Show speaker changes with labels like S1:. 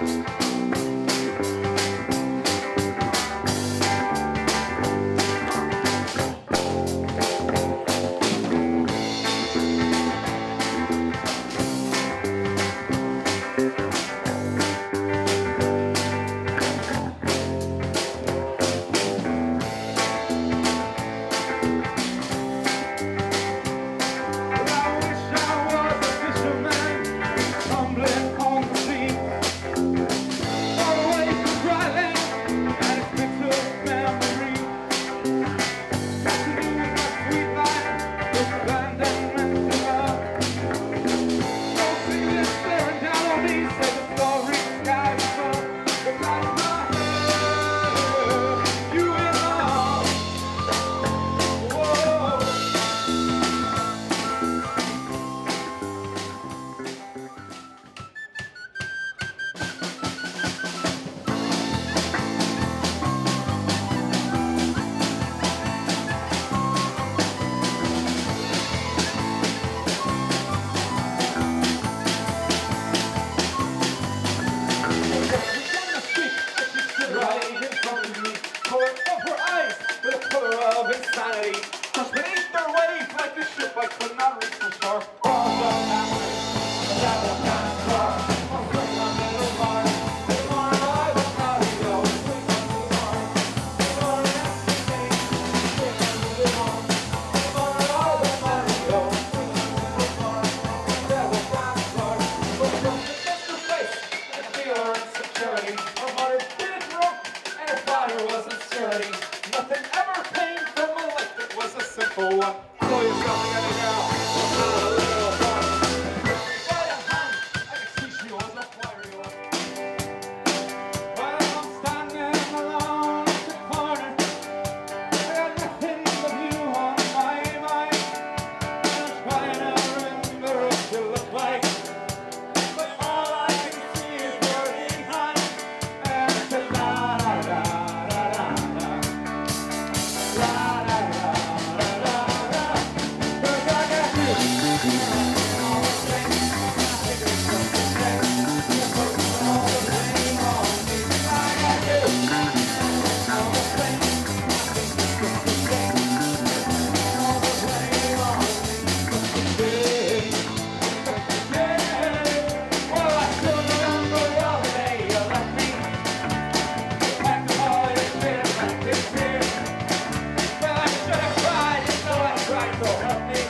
S1: insanity. So happy.